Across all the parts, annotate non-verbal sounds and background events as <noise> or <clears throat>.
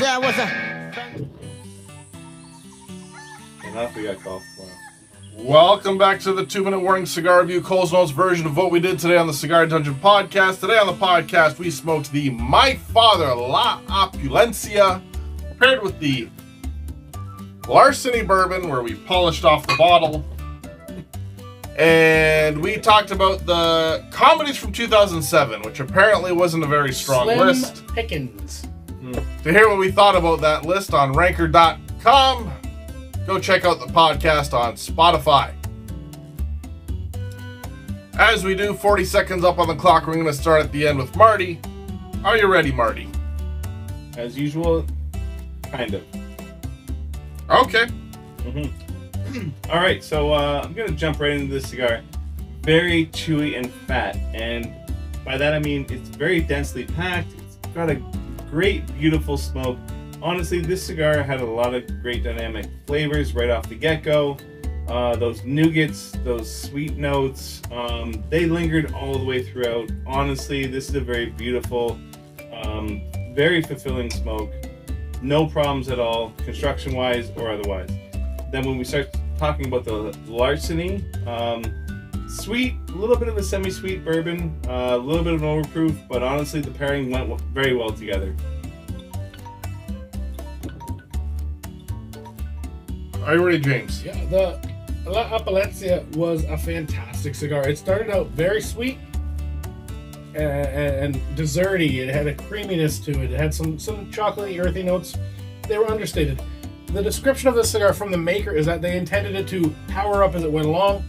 Yeah, what's that? Enough, we got golf. Welcome back to the two minute warning cigar review, Cole's Notes version of what we did today on the Cigar Dungeon podcast. Today on the podcast, we smoked the My Father La Opulencia paired with the Larceny Bourbon, where we polished off the bottle. And we talked about the comedies from 2007, which apparently wasn't a very strong Slim list. Pickens. To hear what we thought about that list on ranker.com, go check out the podcast on Spotify. As we do, 40 seconds up on the clock, we're going to start at the end with Marty. Are you ready, Marty? As usual, kind of. Okay. <clears throat> All right, so uh, I'm gonna jump right into this cigar. Very chewy and fat, and by that I mean it's very densely packed. It's got a great, beautiful smoke. Honestly, this cigar had a lot of great dynamic flavors right off the get-go. Uh, those nougats, those sweet notes, um, they lingered all the way throughout. Honestly, this is a very beautiful, um, very fulfilling smoke. No problems at all, construction-wise or otherwise. Then when we start talking about the larceny, um, sweet, a little bit of a semi-sweet bourbon, uh, a little bit of an overproof, but honestly the pairing went w- very well together. Are you ready, James? Yeah, the La Opulencia was a fantastic cigar. It started out very sweet and, and desserty. It had a creaminess to it. It had some some chocolatey, earthy notes. They were understated. The description of this cigar from the maker is that they intended it to power up as it went along,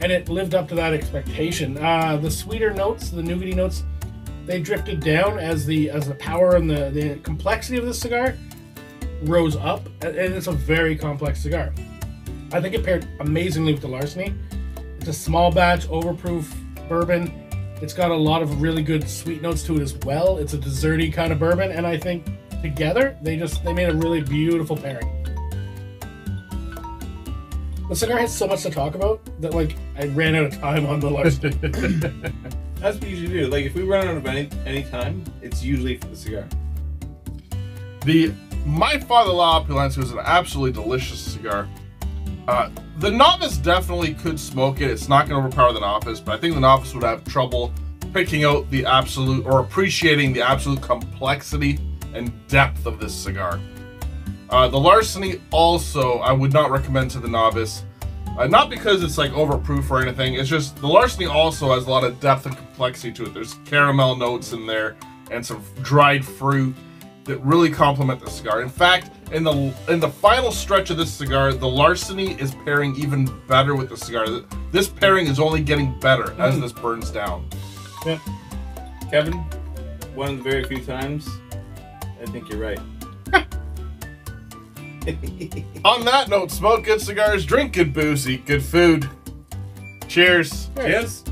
and it lived up to that expectation. Uh, the sweeter notes, the nougaty notes, they drifted down as the as the power and the, the complexity of this cigar rose up, and it's a very complex cigar. I think it paired amazingly with the Larceny. It's a small batch, overproof bourbon. It's got a lot of really good sweet notes to it as well. It's a desserty kind of bourbon, and I think together they just they made a really beautiful pairing. The cigar has so much to talk about that like I ran out of time on the Larceny. As we usually do. Like if we run out of any any time, it's usually for the cigar. The My Father La Opulencia is an absolutely delicious cigar. Uh, the novice definitely could smoke it. It's not going to overpower the novice, but I think the novice would have trouble picking out the absolute or appreciating the absolute complexity and depth of this cigar. Uh, the larceny also I would not recommend to the novice. Uh, not because it's like overproof or anything. It's just the larceny also has a lot of depth and complexity to it. There's caramel notes in there and some dried fruit that really complement the cigar. In fact, in the in the final stretch of this cigar, the larceny is pairing even better with the cigar. This pairing is only getting better as Mm. this burns down. Yep. Kevin, one of the very few times, I think you're right. <laughs> On that note, smoke good cigars, drink good booze, eat good food. Cheers. Cheers.